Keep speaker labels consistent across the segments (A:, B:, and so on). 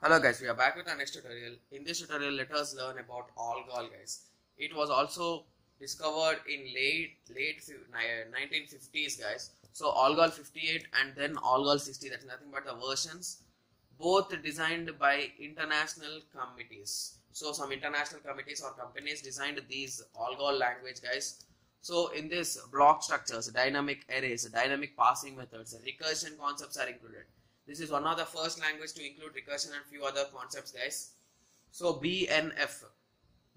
A: Hello guys, we are back with our next tutorial. In this tutorial, let us learn about algol guys. It was also discovered in late late 1950s guys. So algol 58 and then algol 60 that's nothing but the versions both designed by international committees. So some international committees or companies designed these algol language guys. So in this block structures, dynamic arrays, dynamic passing methods, recursion concepts are included this is one of the first language to include recursion and few other concepts guys. So BNF,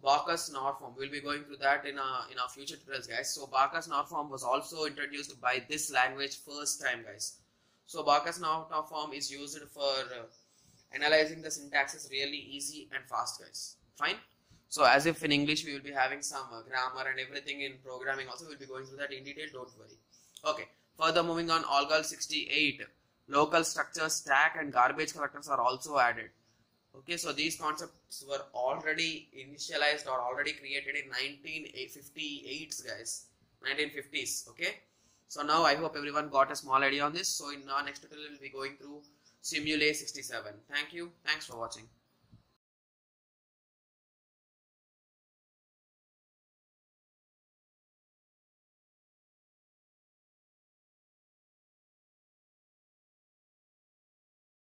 A: Backus Naur form. We'll be going through that in our, in our future tutorials guys. So Backus Naur form was also introduced by this language first time guys. So Backus Naur form is used for uh, analyzing the syntaxes really easy and fast guys. Fine. So as if in English we will be having some uh, grammar and everything in programming also we'll be going through that in detail don't worry. Okay. Further moving on Algol 68 local structures, stack and garbage collectors are also added. Okay, so these concepts were already initialized or already created in 1958 guys, 1950s. Okay, so now I hope everyone got a small idea on this. So in our next tutorial, we'll be going through Simula 67. Thank you. Thanks for watching.